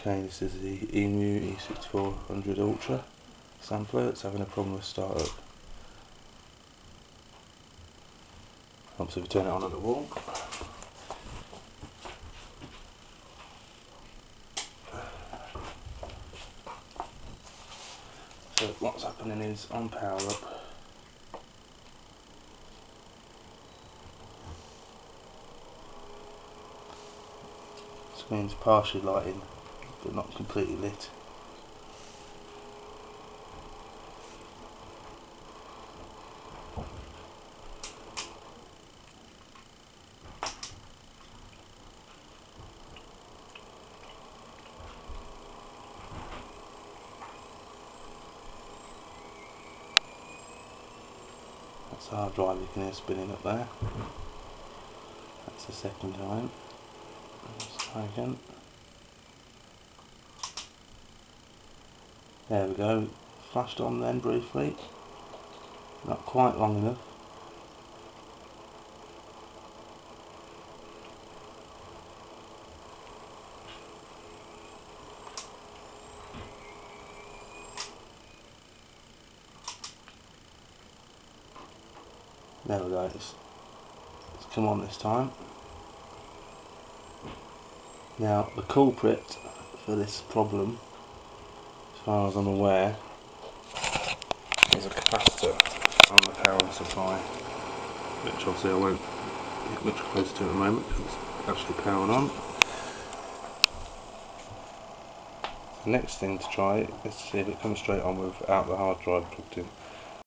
Okay, this is the EMU E6400 Ultra sampler. It's having a problem with startup. Helps if we turn it on at the wall. So what's happening is on power up. Screen's partially lighting but not completely lit. That's hard drive you can hear spinning up there. That's the second time. Let's try again. There we go. Flashed on then briefly. Not quite long enough. There we go, it's, it's come on this time. Now the culprit for this problem, far as I'm aware, is a capacitor on the power supply, which obviously I won't get much closer to at the moment because it's actually powered on. The next thing to try is to see if it comes straight on without the hard drive plugged in.